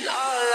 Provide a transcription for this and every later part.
Lord.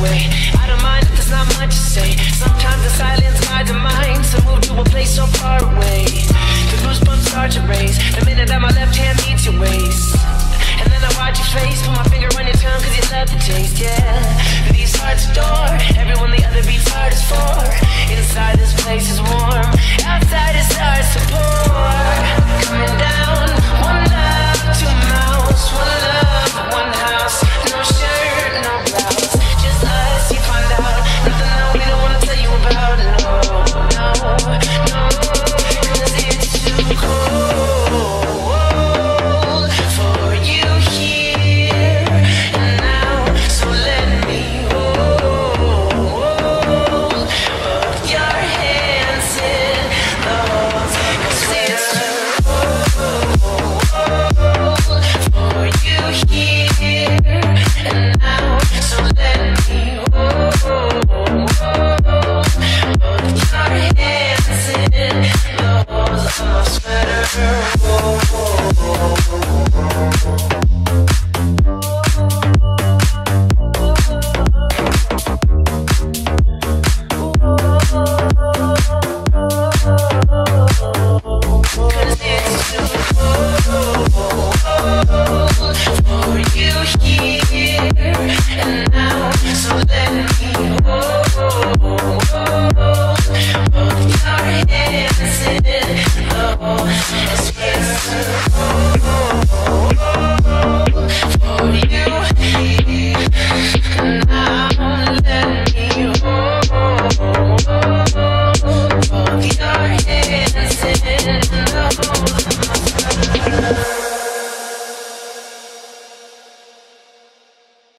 away. I don't mind if there's not much to say. Sometimes the silence.